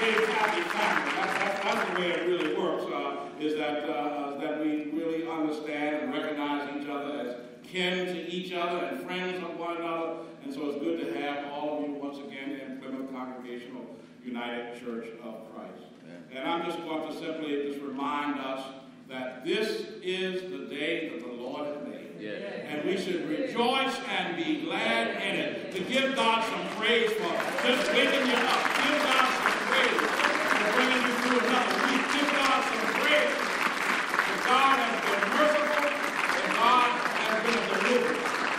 happy family. That's, that's, that's the way it really works, uh, is that, uh, that we really understand and recognize each other as kin to each other and friends of one another. And so it's good to have all of you once again in Plymouth Congregational United Church of Christ. And I'm just going to simply just remind us that this is the day that the Lord has made. Yeah. And we should rejoice and be glad in it. To give God some praise for just waking you up. Give God some praise for bringing you through another week. Give God some praise. God has been merciful and God has been a deliverer.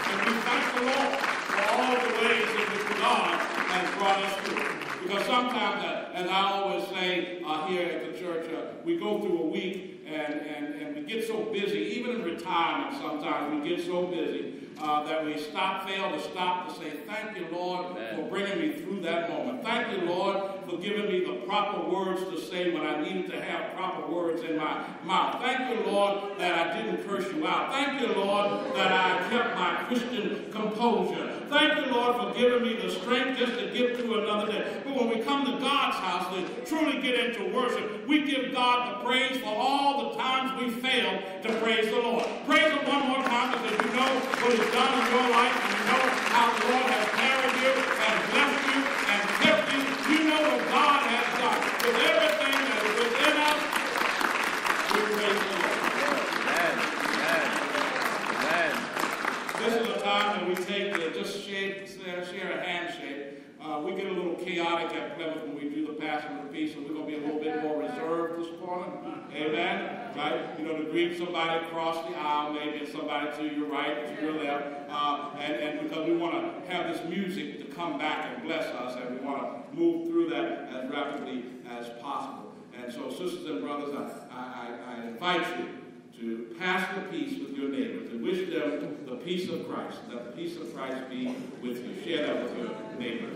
And we thank the Lord for all the ways in which God has brought us through. Because sometimes, uh, as I always say uh, here at the church, uh, we go through a week and, and, and we get so busy, even in retirement sometimes, we get so busy uh, that we stop, fail to stop to say, Thank you, Lord, Amen. for bringing me through that moment. Thank you, Lord, for giving me the proper words to say when I needed to have proper words in my mouth. Thank you, Lord, that I didn't curse you out. Thank you, Lord, that I kept my Christian composure. Thank you, Lord, for giving me the strength just to get through another day. But when we come to God's house to truly get into worship, we give God the praise for all the times we failed to praise the Lord. Praise Him one more time because you know what He's done in your life and you know how the Lord has carried you and blessed you and kept you. You know what God has done. With everything that is within us, we praise the Lord. Amen. Amen. This is a time that we take to just share, share a handshake. Uh, we get a little chaotic at Plymouth when we do the passing of the peace, and we're going to be a little bit more reserved this morning. Amen right? You know, to greet somebody across the aisle, maybe somebody to your right, to your left, uh, and, and because we want to have this music to come back and bless us, and we want to move through that as rapidly as possible. And so, sisters and brothers, I, I, I invite you to pass the peace with your neighbor, to wish them the peace of Christ, that the peace of Christ be with you. Share that with your neighbor.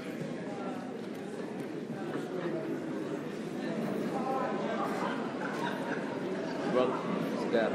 brother. Stab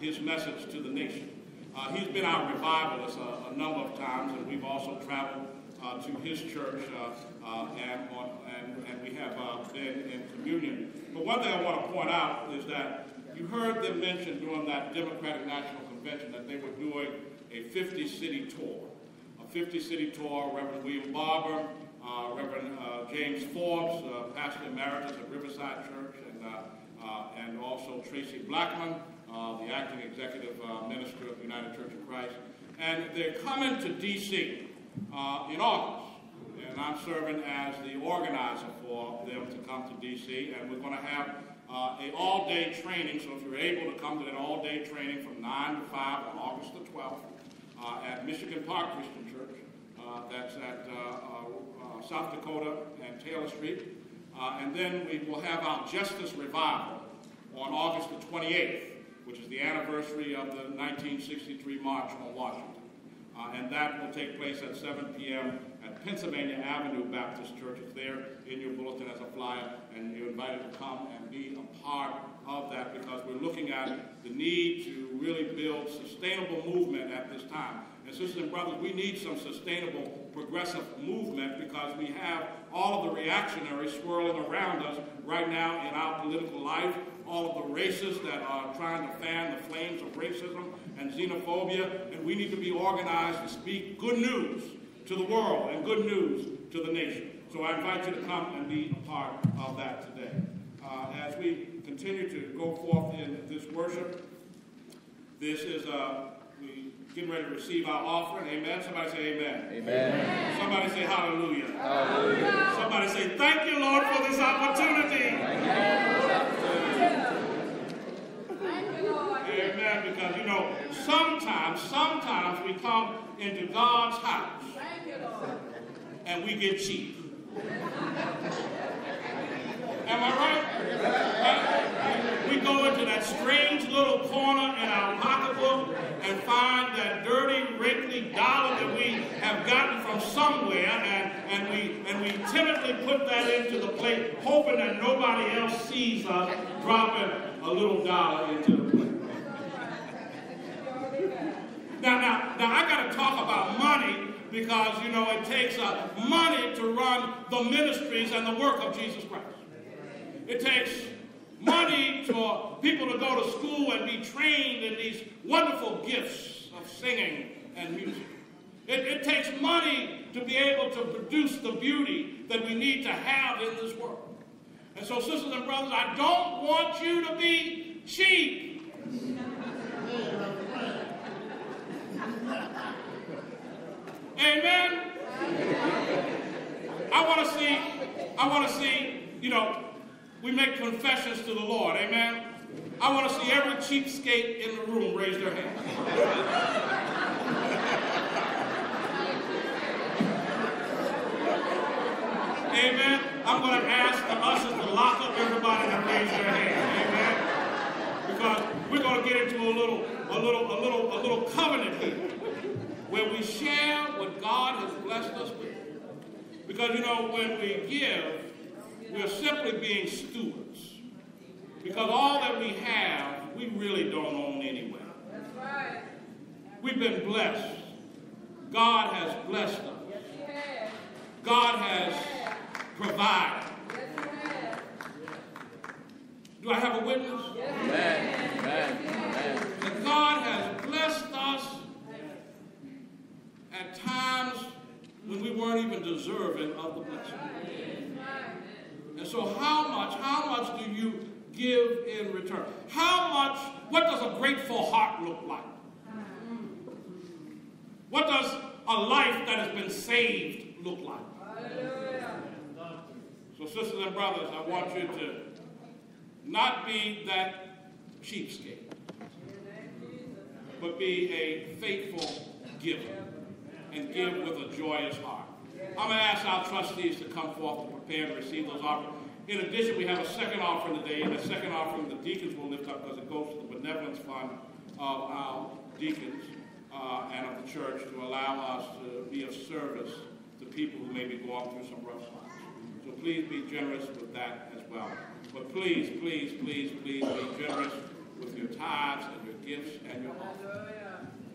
his message to the nation. Uh, he's been our revivalist a, a, number of times, and we've also traveled uh, to his church, uh, uh and, on, and, and, we have uh, been in communion. But one thing I want to point out is that you heard them mention during that Democratic National Convention that they were doing a 50-city tour. A 50-city tour, Reverend William Barber, uh, Reverend James Forbes, Pastor Emeritus of Riverside Church, and, and also Traci Blackmon, uh, the acting executive uh, minister of the United Church of Christ. And they're coming to D.C. Uh, in August. And I'm serving as the organizer for them to come to D.C. And we're going to have uh, a all-day training. So if you're able to come to an all-day training from 9 to 5 on August the 12th uh, at Michigan Park Christian Church, uh, that's at South Dakota and Taylor Street. and then we will have our Justice Revival on August the 28th which is the anniversary of the 1963 March on Washington. Uh, and that will take place at 7 p.m. Pennsylvania Avenue Baptist Church. It's there in your bulletin as a flyer, and you're invited to come and be a part of that because we're looking at the need to really build sustainable movement at this time. And sisters and brothers, we need some sustainable progressive movement because we have all of the reactionaries swirling around us right now in our political life, all of the racists that are trying to fan the flames of racism and xenophobia, and we need to be organized to speak good news to the world and good news to the nation. So I invite you to come and be a part of that today. Uh, as we continue to go forth in this worship, this is, uh, we getting ready to receive our offering. Amen. Somebody say amen. Amen. Somebody say hallelujah. Hallelujah. Somebody say, Thank you, Lord, for this opportunity. Thank you, Lord, for this opportunity. Amen. Because, you know, sometimes, sometimes we come into God's house and we get cheap. Am I right? We go into that strange little corner in our pocketbook and find that dirty, wrinkly dollar that we have gotten from somewhere, and, and we and we timidly put that into the plate, hoping that nobody else sees us dropping a little dollar into the plate. Now, now, now, I got to talk about money because you know it takes uh, money to run the ministries and the work of Jesus Christ. It takes money for people to go to school and be trained in these wonderful gifts of singing and music. It, it takes money to be able to produce the beauty that we need to have in this world. And so, sisters and brothers, I don't want you to be cheap. Amen. I want to see, I want to see, you know, we make confessions to the Lord. Amen. I want to see every cheapskate in the room raise their hand. Amen. I'm going to ask the ushers to lock up everybody that raised their hand. Amen. Because we're going to get into a little, a little, a little, a little covenant here, where we share what God has blessed us with. Because you know, when we give, we're simply being stewards. Because all that we have, we really don't own anyway. That's right. We've been blessed. God has blessed us. Yes, he has. God has provided. Yes. Do I have a witness? Amen. Amen. Amen. That God has blessed us at times when we weren't even deserving of the blessing. And so how much, how much do you give in return? How much, what does a grateful heart look like? What does a life that has been saved look like? So sisters and brothers, I want you to not be that cheapskate, but be a faithful giver and give with a joyous heart. I'm going to ask our trustees to come forth to prepare to receive those offerings. In addition, we have a second offering today, and the second offering the deacons will lift up because it goes to the benevolence fund of our deacons uh, and of the church to allow us to be of service to people who may be going through some rough times. So please be generous with that as well. But please, please, please, please be generous with your tithes and your gifts and your offerings.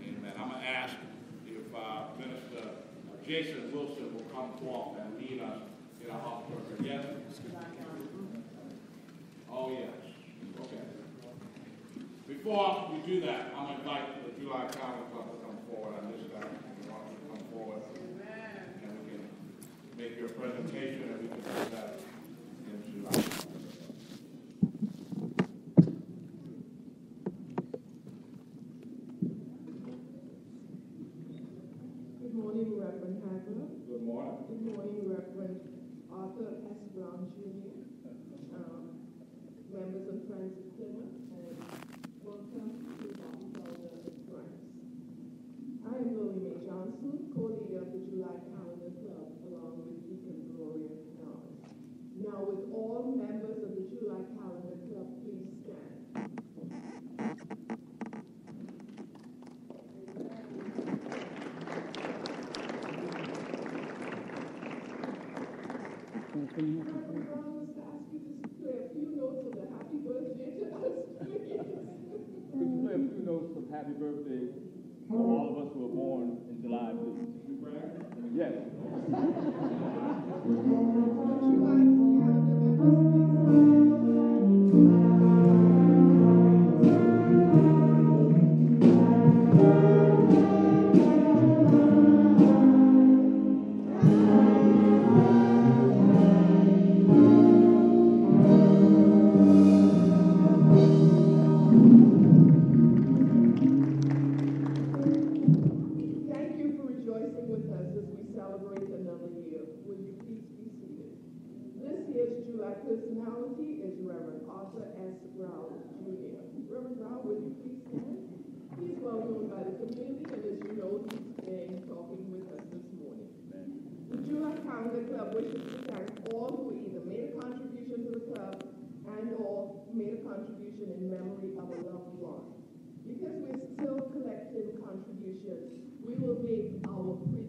Amen. I'm going to ask uh, Minister Jason Wilson will come forth and lead us in our offering. Yes? Oh, yes. Okay. Before we do that, I'm going to invite the July Calendar Club to come forward on this you want to come forward, and we can make your presentation and we can put that into our. Good morning, Reverend Hagler. Good morning. Good morning, Reverend Arthur S. Brown Jr., um, and welcome to. I am Lily Mae Johnson, co-leader of the July Calendar Club, along with Deacon Gloria. Now, with all members we will make our presentation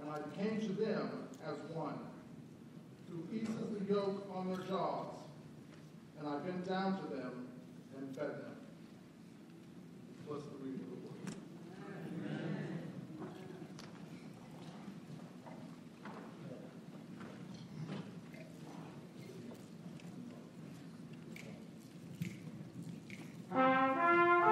and I came to them as one, who pieces the yoke on their jaws, and I bent down to them and fed them. Bless the reading of the word.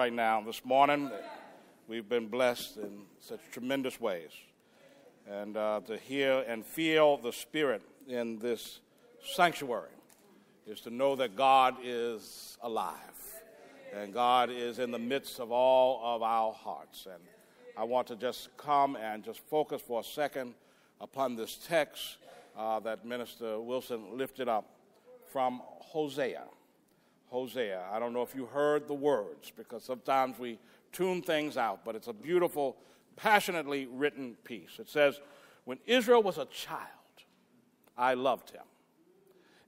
Right now this morning. We've been blessed in such tremendous ways. And uh, to hear and feel the Spirit in this sanctuary is to know that God is alive and God is in the midst of all of our hearts. And I want to just come and just focus for a second upon this text uh, that Minister Wilson lifted up from Hosea. Hosea. I don't know if you heard the words because sometimes we tune things out, but it's a beautiful, passionately written piece. It says, When Israel was a child, I loved him.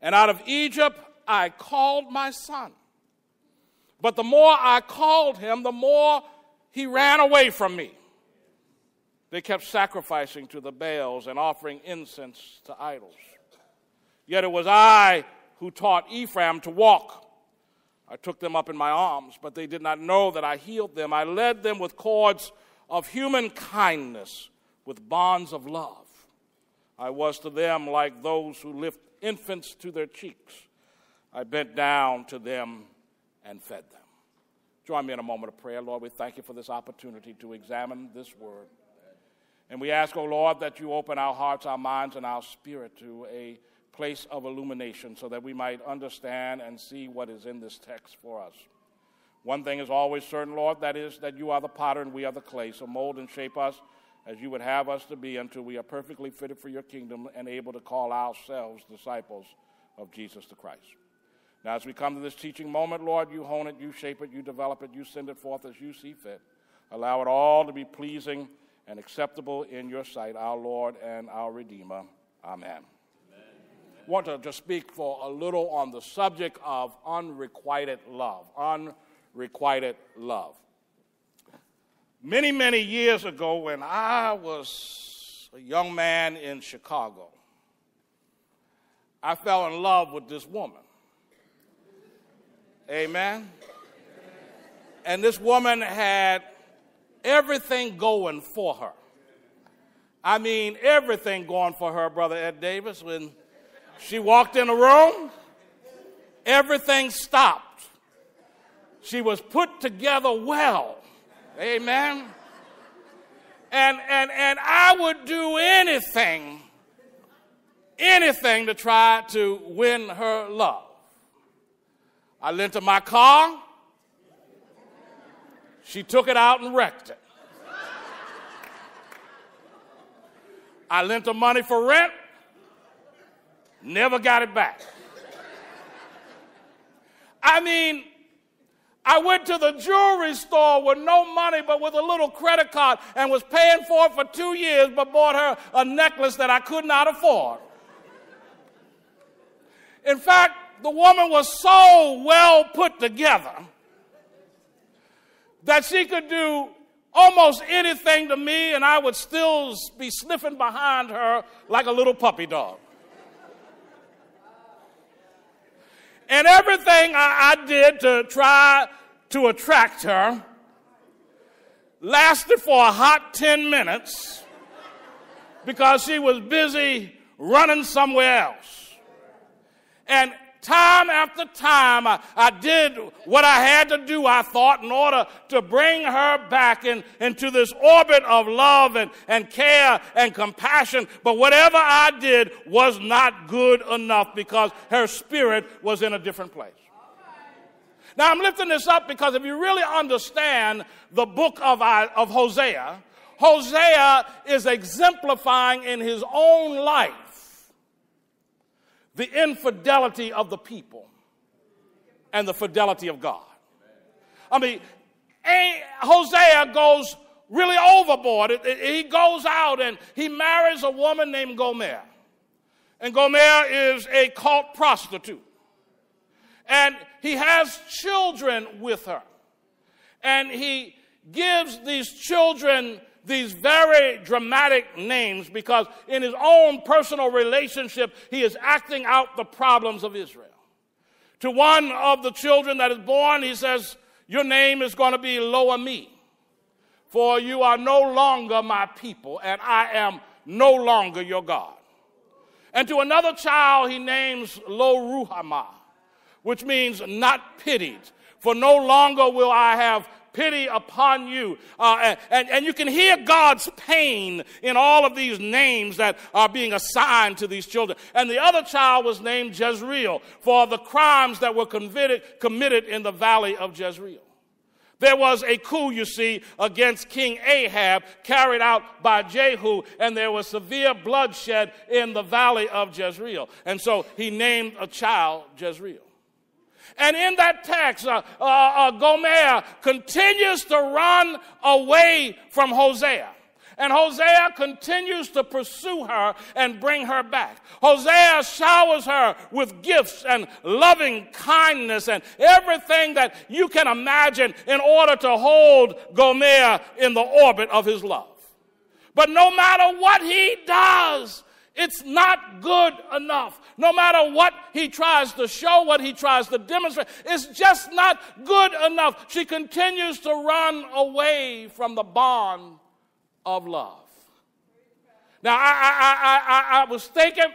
And out of Egypt I called my son. But the more I called him, the more he ran away from me. They kept sacrificing to the Baals and offering incense to idols. Yet it was I who taught Ephraim to walk. I took them up in my arms, but they did not know that I healed them. I led them with cords of human kindness, with bonds of love. I was to them like those who lift infants to their cheeks. I bent down to them and fed them. Join me in a moment of prayer. Lord, we thank you for this opportunity to examine this word. And we ask, O oh Lord, that you open our hearts, our minds, and our spirit to a place of illumination so that we might understand and see what is in this text for us. One thing is always certain, Lord, that is that you are the potter and we are the clay. So mold and shape us as you would have us to be until we are perfectly fitted for your kingdom and able to call ourselves disciples of Jesus the Christ. Now, as we come to this teaching moment, Lord, you hone it, you shape it, you develop it, you send it forth as you see fit. Allow it all to be pleasing and acceptable in your sight, our Lord and our Redeemer. Amen. Want to just speak for a little on the subject of unrequited love. Unrequited love. Many, many years ago, when I was a young man in Chicago, I fell in love with this woman. Amen. And this woman had everything going for her. I mean, everything going for her, Brother Ed Davis. When she walked in a room, everything stopped. She was put together well. Amen. And, and, and I would do anything, anything to try to win her love. I lent her my car. She took it out and wrecked it. I lent her money for rent. Never got it back. I mean, I went to the jewelry store with no money but with a little credit card and was paying for it for two years, but bought her a necklace that I could not afford. In fact, the woman was so well put together that she could do almost anything to me and I would still be sniffing behind her like a little puppy dog. And everything I, I did to try to attract her lasted for a hot 10 minutes because she was busy running somewhere else. And time after time, I, I, did what I had to do, I thought, in order to bring her back in, into this orbit of love and, and care and compassion. But whatever I did was not good enough because her spirit was in a different place. Now, I'm lifting this up because if you really understand the book of, of Hosea, Hosea is exemplifying in his own life the infidelity of the people and the fidelity of God. I mean, Hosea goes really overboard. He goes out and he marries a woman named Gomer. And Gomer is a cult prostitute. And he has children with her. And he gives these children these very dramatic names because in his own personal relationship, he is acting out the problems of Israel. To one of the children that is born, he says, Your name is going to be Lo-Ammi, for you are no longer my people, and I am no longer your God. And to another child, he names Lo Ruhamah, which means not pitied, for no longer will I have pity upon you. Uh, and, and you can hear God's pain in all of these names that are being assigned to these children. And the other child was named Jezreel for the crimes that were committed, committed in the valley of Jezreel. There was a coup, you see, against King Ahab carried out by Jehu, and there was severe bloodshed in the valley of Jezreel. And so he named a child Jezreel. And in that text, uh, uh, uh, Gomer continues to run away from Hosea. And Hosea continues to pursue her and bring her back. Hosea showers her with gifts and loving kindness and everything that you can imagine in order to hold Gomer in the orbit of his love. But no matter what he does, it's not good enough. No matter what he tries to show, what he tries to demonstrate, it's just not good enough. She continues to run away from the bond of love. Now, I, I, I, I, was thinking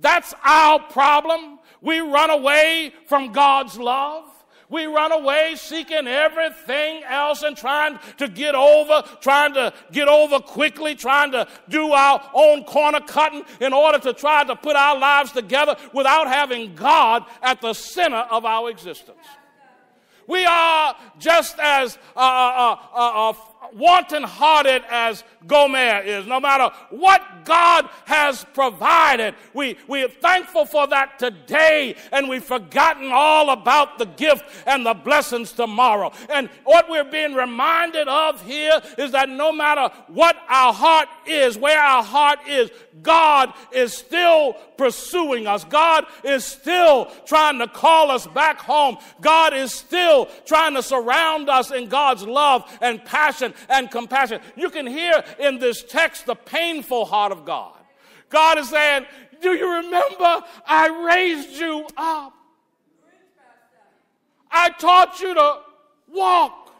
that's our problem. We run away from God's love. We run away seeking everything else and trying to get over, trying to get over quickly, trying to do our own corner cutting in order to try to put our lives together without having God at the center of our existence. We are just as uh, uh, uh, uh wanton hearted as Gomer is. No matter what God has provided, we, we are thankful for that today and we've forgotten all about the gift and the blessings tomorrow. And what we're being reminded of here is that no matter what our heart is, where our heart is, God is still pursuing us. God is still trying to call us back home. God is still trying to surround us in God's love and passion and compassion. You can hear in this text the painful heart of God. God is saying, Do you remember I raised you up? I taught you to walk.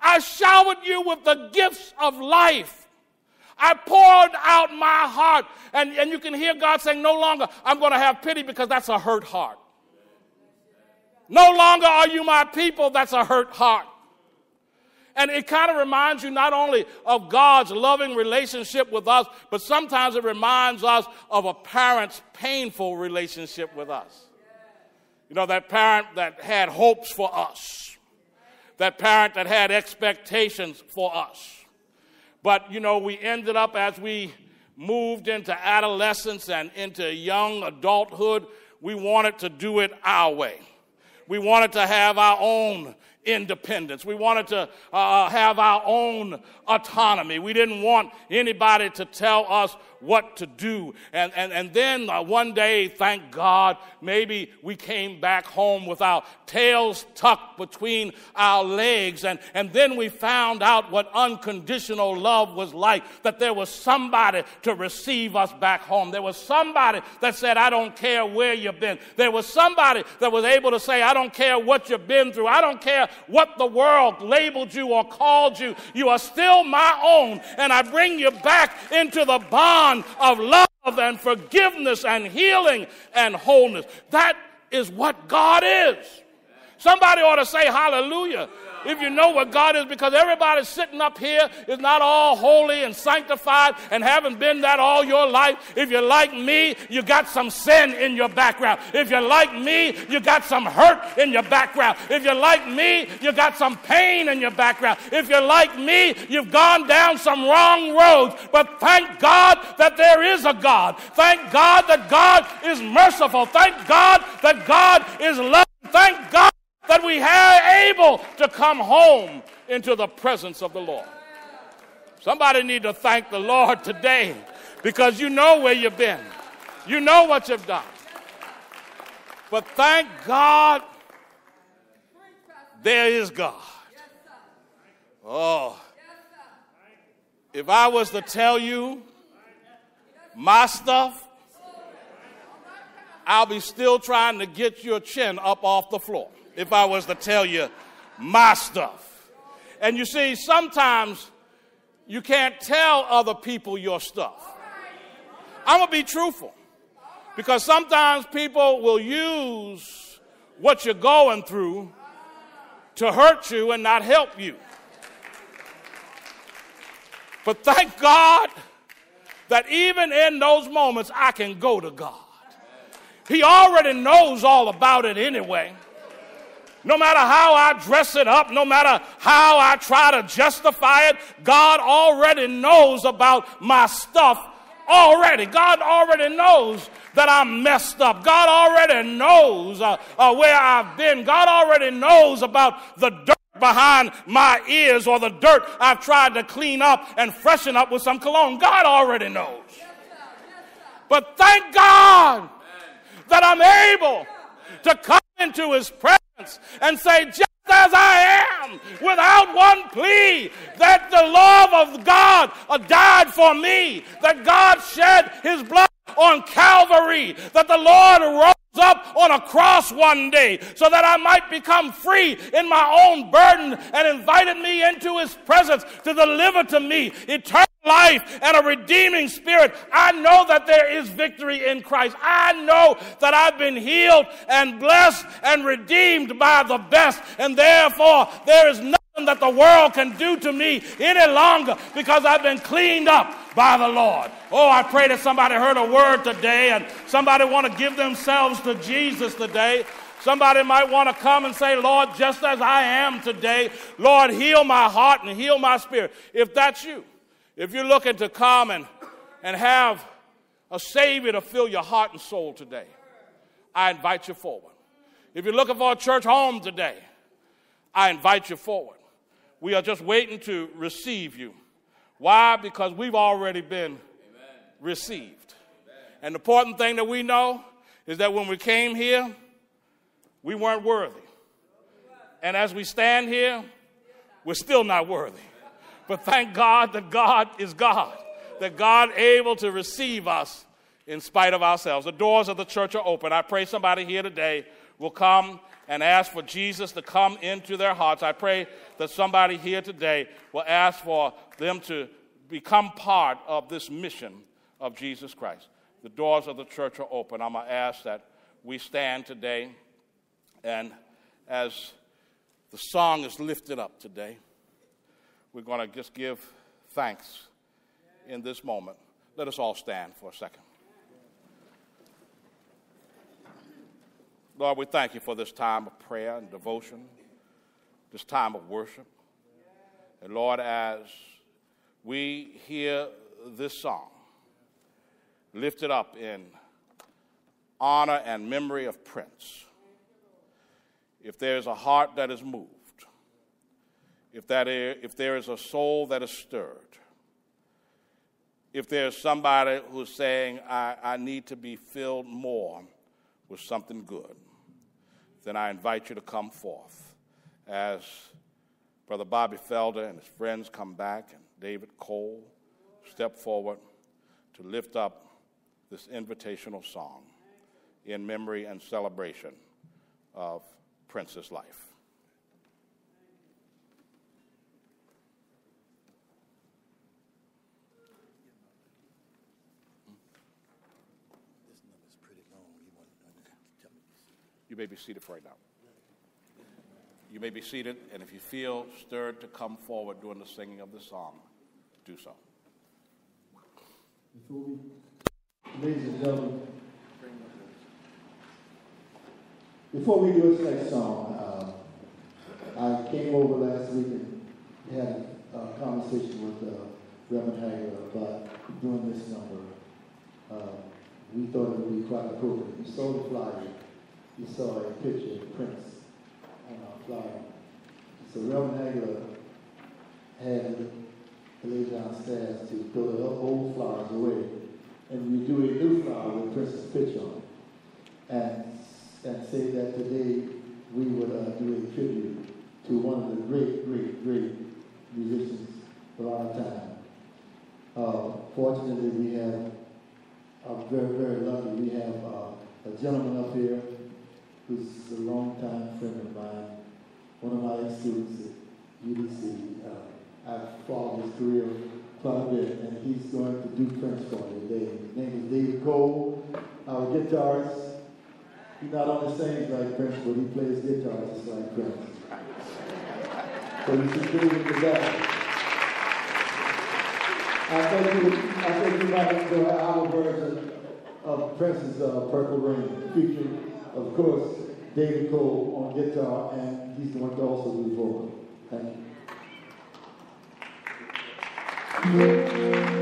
I showered you with the gifts of life. I poured out my heart. And, and you can hear God saying, No longer I'm going to have pity because that's a hurt heart. No longer are you my people, that's a hurt heart. And it kind of reminds you not only of God's loving relationship with us, but sometimes it reminds us of a parent's painful relationship with us. You know, that parent that had hopes for us, that parent that had expectations for us. But, you know, we ended up as we moved into adolescence and into young adulthood, we wanted to do it our way. We wanted to have our own independence. We wanted to uh, have our own autonomy. We didn't want anybody to tell us what to do. And, and, and then uh, one day, thank God, maybe we came back home with our tails tucked between our legs. And, and then we found out what unconditional love was like that there was somebody to receive us back home. There was somebody that said, I don't care where you've been. There was somebody that was able to say, I don't care what you've been through. I don't care what the world labeled you or called you. You are still my own. And I bring you back into the bond of love and forgiveness and healing and wholeness. That is what God is. Somebody ought to say hallelujah if you know what God is, because everybody sitting up here is not all holy and sanctified and haven't been that all your life. If you're like me, you got some sin in your background. If you're like me, you got some hurt in your background. If you're like me, you got some pain in your background. If you're like me, you've gone down some wrong roads. But thank God that there is a God. Thank God that God is merciful. Thank God that God is loving. Thank God that we are able to come home into the presence of the Lord. Somebody need to thank the Lord today because you know where you've been. You know what you've done. But thank God there is God. Oh. If I was to tell you my stuff, I'll be still trying to get your chin up off the floor if I was to tell you my stuff. And you see, sometimes you can't tell other people your stuff. I'm going to be truthful because sometimes people will use what you're going through to hurt you and not help you. But thank God that even in those moments, I can go to God. He already knows all about it anyway. No matter how I dress it up, no matter how I try to justify it, God already knows about my stuff already. God already knows that I'm messed up. God already knows uh, uh, where I've been. God already knows about the dirt behind my ears or the dirt I've tried to clean up and freshen up with some cologne. God already knows. But thank God that I'm able to come into his presence and say, just as I am, without one plea, that the love of God uh, died for me, that God shed his blood on Calvary, that the Lord rose up on a cross one day so that I might become free in my own burden and invited me into his presence to deliver to me eternal life and a redeeming spirit. I know that there is victory in Christ. I know that I've been healed and blessed and redeemed by the best, and therefore there is nothing that the world can do to me any longer because I've been cleaned up by the Lord. Oh, I pray that somebody heard a word today and somebody want to give themselves to Jesus today. Somebody might want to come and say, Lord, just as I am today, Lord, heal my heart and heal my spirit. If that's you, if you're looking to come and, and have a Savior to fill your heart and soul today, I invite you forward. If you're looking for a church home today, I invite you forward. We are just waiting to receive you. Why? Because we've already been Amen. received. Amen. And the important thing that we know is that when we came here, we weren't worthy. And as we stand here, we're still not worthy. But thank God that God is God, that God able to receive us in spite of ourselves. The doors of the church are open. I pray somebody here today will come and ask for Jesus to come into their hearts. I pray that somebody here today will ask for them to become part of this mission of Jesus Christ. The doors of the church are open. I'm going to ask that we stand today, and as the song is lifted up today, we're going to just give thanks in this moment. Let us all stand for a second. Lord, we thank you for this time of prayer and devotion, this time of worship. And Lord, as we hear this song lifted up in honor and memory of Prince, if there's a heart that is moved, if, that is, if there is a soul that is stirred, if there's somebody who's saying, I, I need to be filled more with something good, then I invite you to come forth as Brother Bobby Felder and his friends come back and David Cole step forward to lift up this invitational song in memory and celebration of Prince's life. You may be seated for right now. You may be seated, and if you feel stirred to come forward during the singing of the song, do so. Before we, ladies and gentlemen, before we do this next song, uh, I came over last week and had a conversation with uh, Reverend Hagler about doing this number. Uh, we thought it would be quite appropriate. We saw the flyer you saw a picture of Prince on our flyer. So Reverend Hagler had the lady downstairs to throw the old flowers away and we do a new flower with Prince's picture on it. And, and say that today we would uh, do a tribute to one of the great, great, great musicians of our time. Uh, fortunately, we have, uh, very, very lucky, we have uh, a gentleman up here who's a long-time friend of mine, one of my students at UDC. Uh, I've followed his career quite a bit, and he's going to do French for me today. His name is David Cole, our guitarist. He not only sings like Prince, but he plays guitar just like Prince. So you should do it for that. I think you, I think you might enjoy our version of Prince's uh, Purple Rain featuring of course, David Cole on guitar, and he's the one to also do the vocal. Thank you.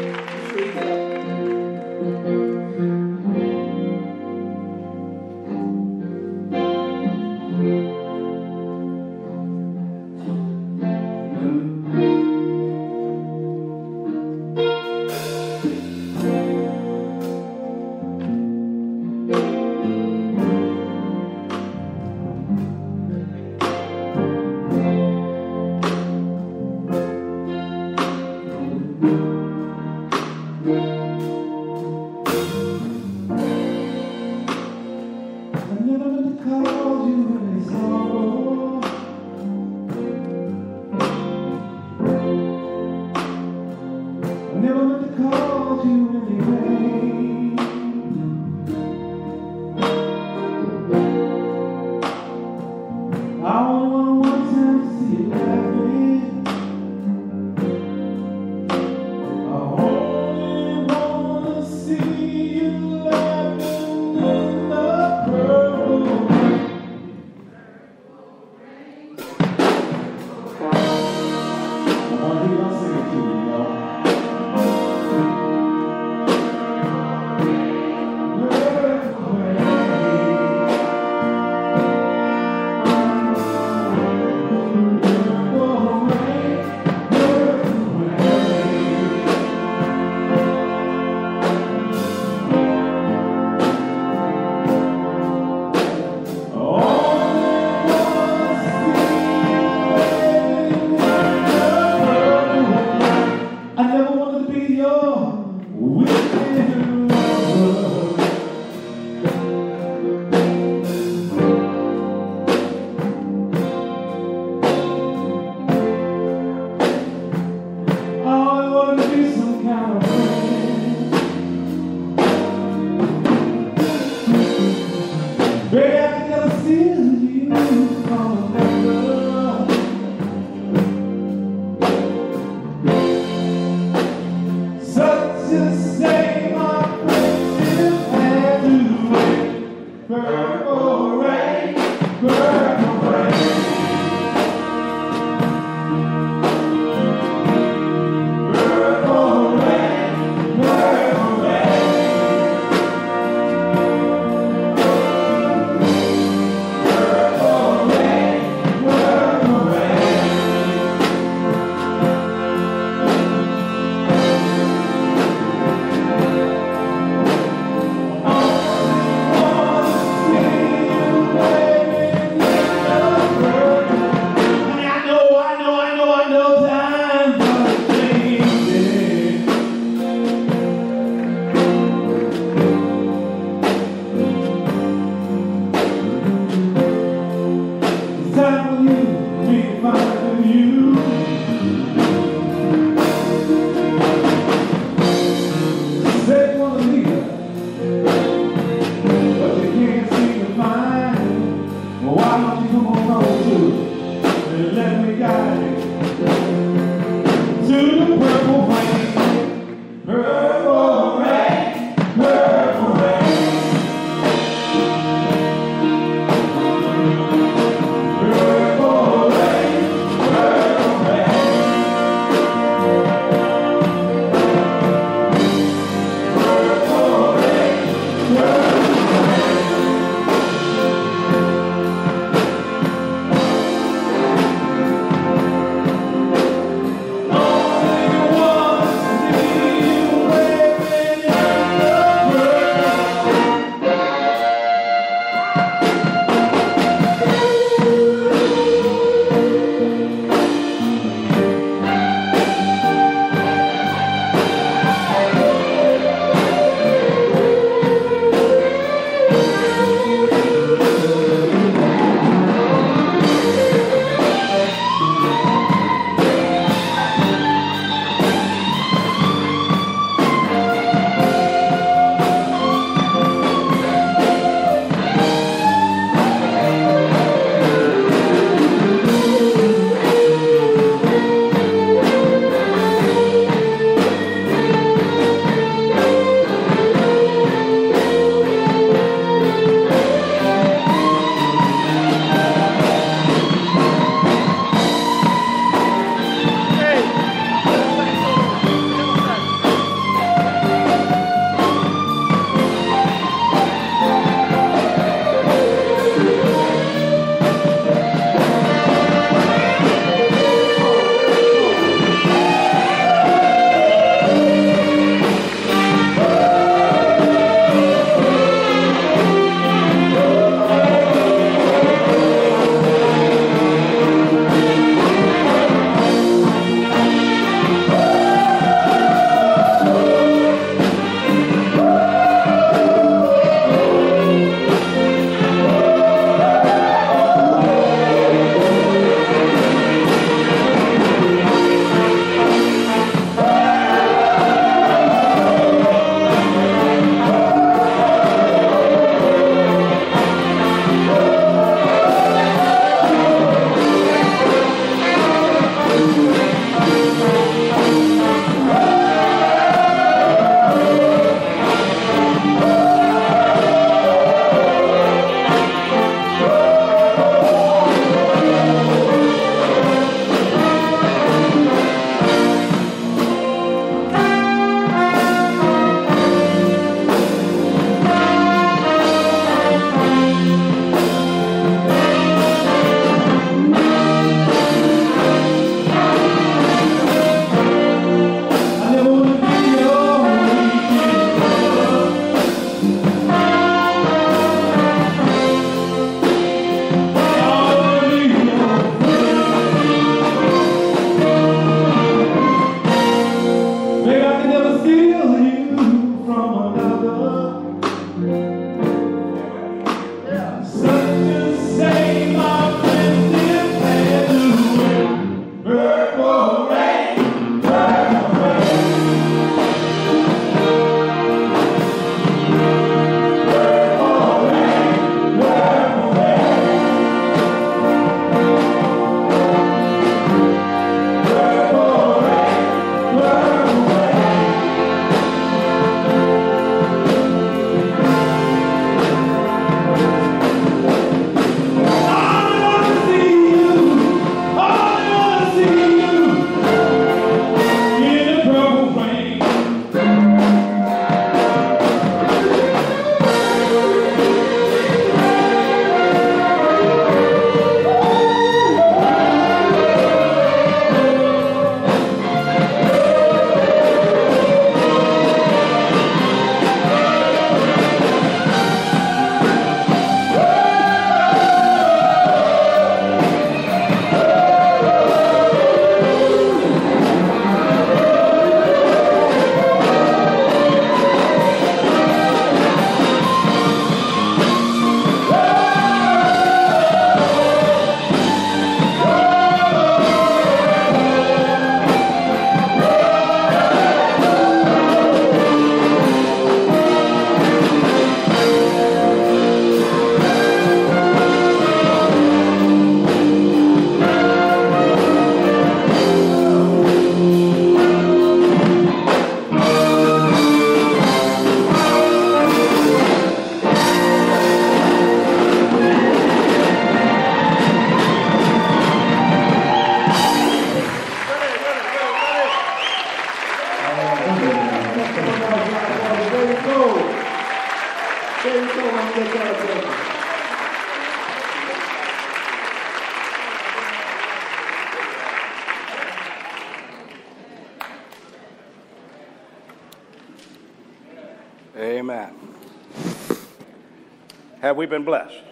Have we been blessed?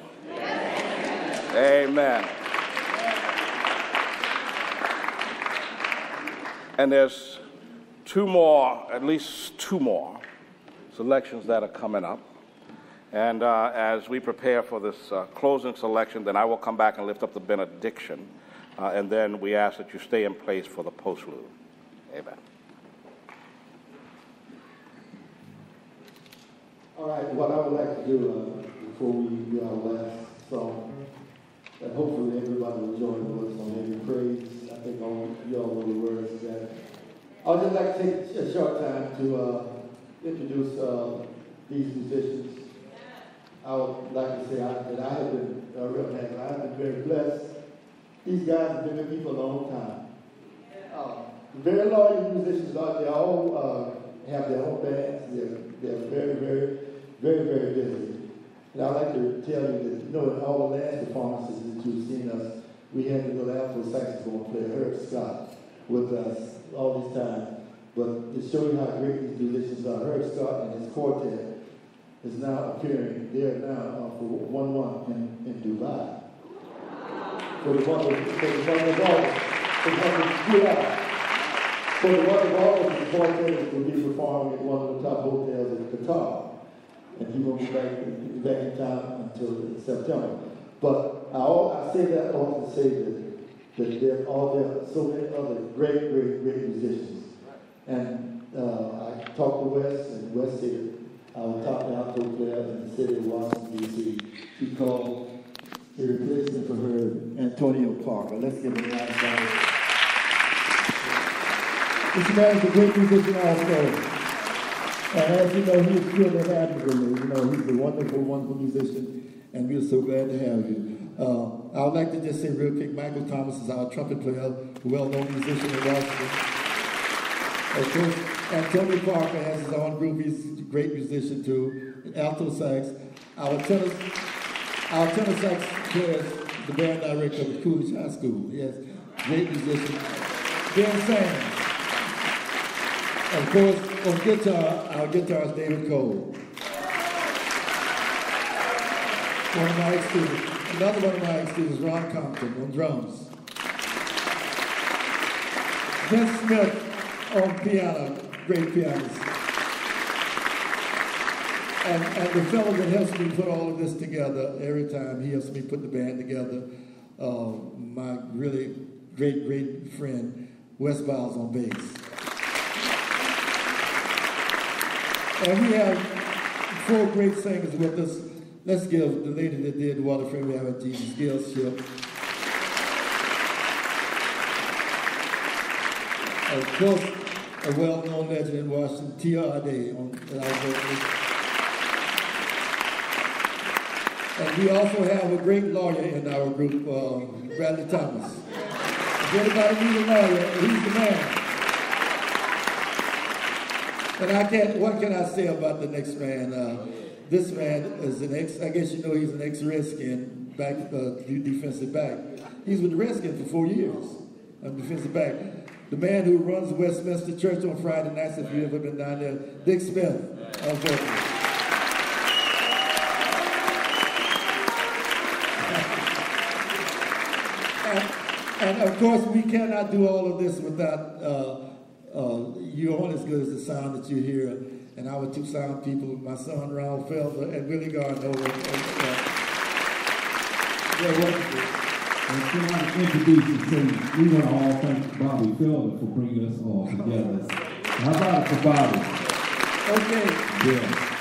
Amen. And there's two more, at least two more selections that are coming up. And uh, as we prepare for this uh, closing selection, then I will come back and lift up the benediction. Uh, and then we ask that you stay in place for the postlude. Amen. All right, what I would like to do uh, before we do our last song, and hopefully everybody will join us on every praise. I think all you all know the words that. I would just like to take a short time to uh, introduce uh, these musicians. I would like to say I, that I have been, uh. I have been very blessed. These guys have been with me for a long time. Uh, very loyal musicians out there, all uh, have their own bands. They're, they're very, very, very, very busy. And I'd like to tell you that, you know, in all the last performances that you've seen us, we had the little alto saxophone player, Herb Scott, with us all this time. But to show you how great these musicians are, Herb Scott and his quartet is now appearing there now uh, for one one in, in Dubai. For the month of, for the month of August, for the month of. For the month of August, the quartet will be performing at one of the top hotels in Qatar. And he won't be back, back in town until September. But I, al- I say that often to say that, that there are there are so many other great, great, great musicians. And uh, I talked to Wes, and Wes said, I our top alto player in the city of Washington, D.C. He called a replacement for her, Antonio Parker. Let's give him a round of applause. This man is a great musician also. And as you know, he is still in admirably. You know, he's a wonderful, wonderful musician, and we're so glad to have you. Uh, I would like to just say real quick, Michael Thomas is our trumpet player, a well-known musician in Washington. Of course, Antonio Parker has his own group. He's a great musician too. Alto sax. Our tenor, our tenor sax player the band director of Coolidge High School. Yes, great musician. Ben Sands. Of course, on guitar, our guitarist David Cole. One of my students. Another one of my students, Ron Compton, on drums. Vince Smith on piano, great pianist. And, and the fellow that helps me put all of this together every time, he helps me put the band together. Uh, my really great, great friend, Wes Biles on bass. And we have four great singers with us. Let's give the lady that did What a Friend We Have in Jesus Gail Ship. Of course, a well-known legend in Washington, T.R. Day on I. And we also have a great lawyer in our group, um, Bradley Thomas. If anybody needs a lawyer, he's the man. And I can't, what can I say about the next man? Uh, this man is an ex, I guess you know he's an ex-Redskin, back, uh, defensive back. He's with the Redskins for four years, defensive back. The man who runs Westminster Church on Friday nights, if you've ever been down there, Dick Smith. of And, and of course, we cannot do all of this without uh, uh, you aren't as good as the sound that you hear. And our two sound people, my son Ronald Felder and Willie Gardner. Uh, they're wonderful. And so I want to introduce and say we want to all thank Bobby Felder for bringing us all together. How about it for Bobby? Okay. Yeah.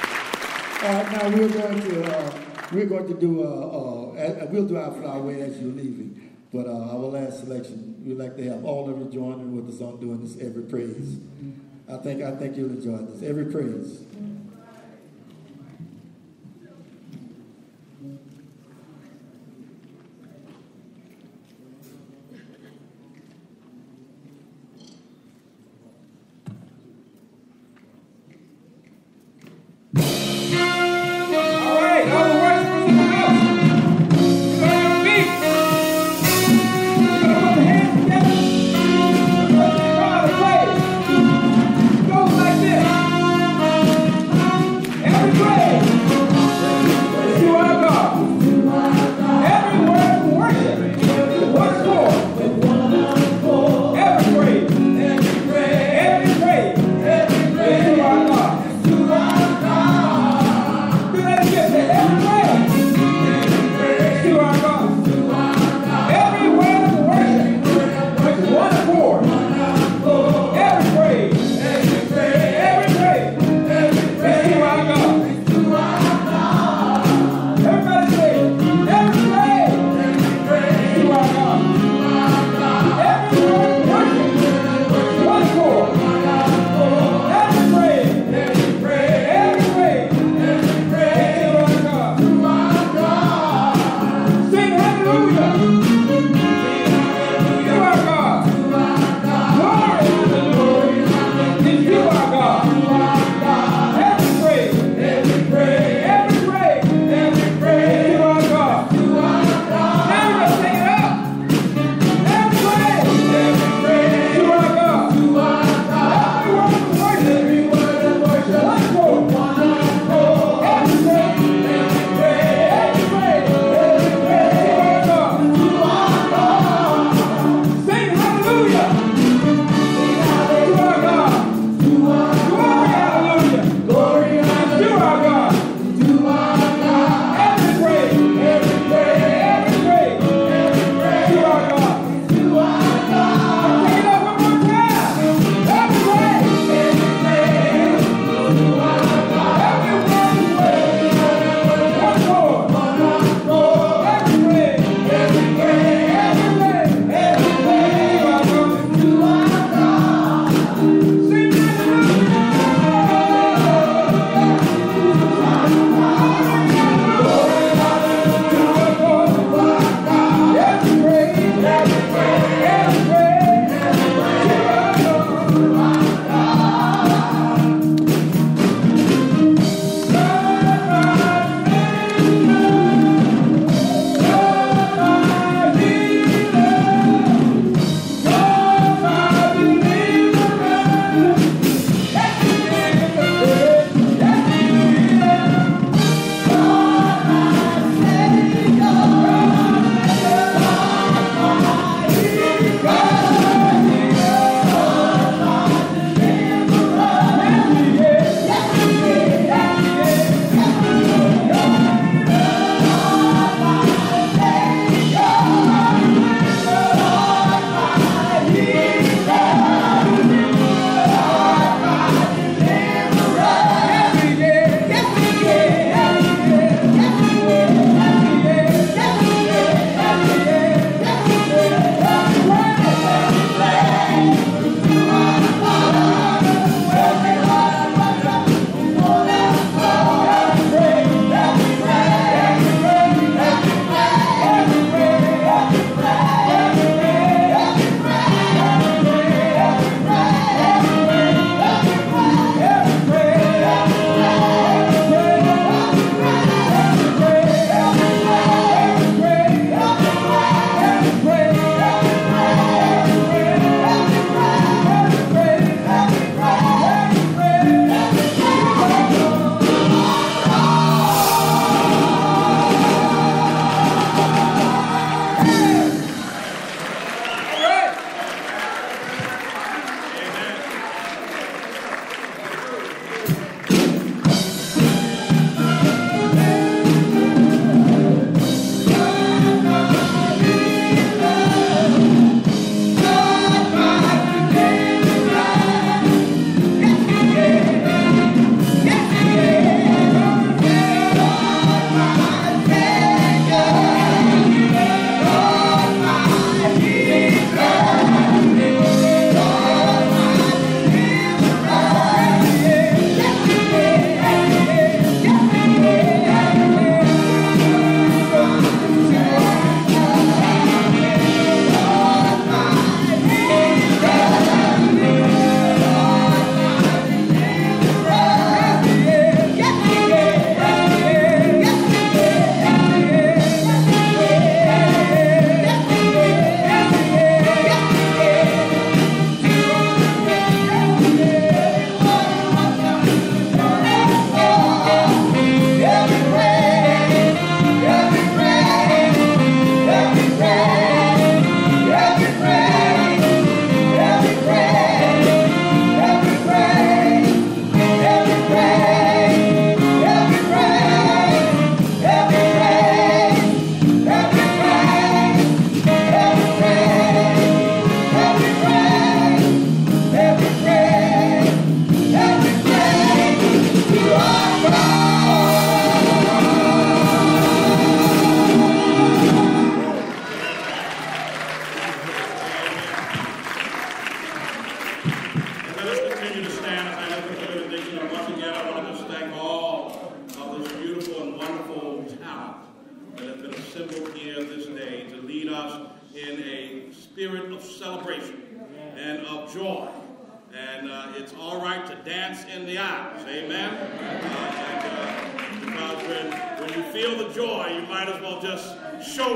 All right, now we're going to uh, we're going to do uh, uh, we'll do our flower as you're leaving. But uh, our last selection, we'd like to have all of you joining with us on doing this every praise. I think I think you'll enjoy this every praise.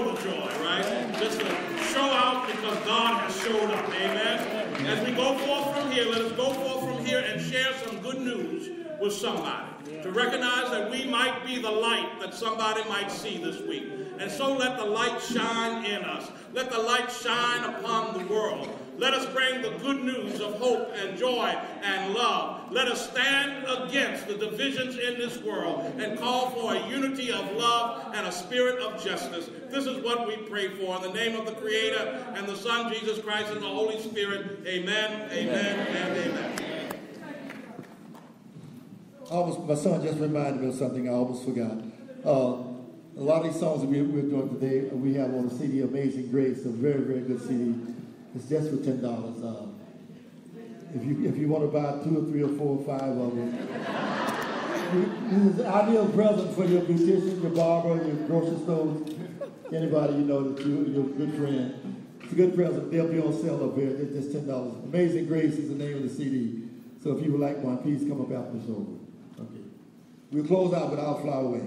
The joy, right? Just to show out because God has showed up. Amen? As we go forth from here, let us go forth from here and share some good news with somebody. To recognize that we might be the light that somebody might see this week. And so let the light shine in us. Let the light shine upon the world. Let us bring the good news of hope and joy and love. Let us stand against the divisions in this world and call for a unity of love and a spirit of justice. This is what we pray for. In the name of the Creator and the Son, Jesus Christ, and the Holy Spirit. Amen, amen, and amen. Almost, my son just reminded me of something I almost forgot. Uh, a lot of these songs that we, we're doing today, we have on the CD Amazing Grace, a very, very good CD. It's just for ten dollars. Um, if you if you want to buy two or three or four or five of them, this is an ideal present for your beautician, your barber, your grocery store, anybody you know that you your good friend. It's a good present. They'll be on sale up here. It's just ten dollars. Amazing Grace is the name of the CD. So if you would like one, please come up after this over. Okay. We'll close out with I'll Fly Away.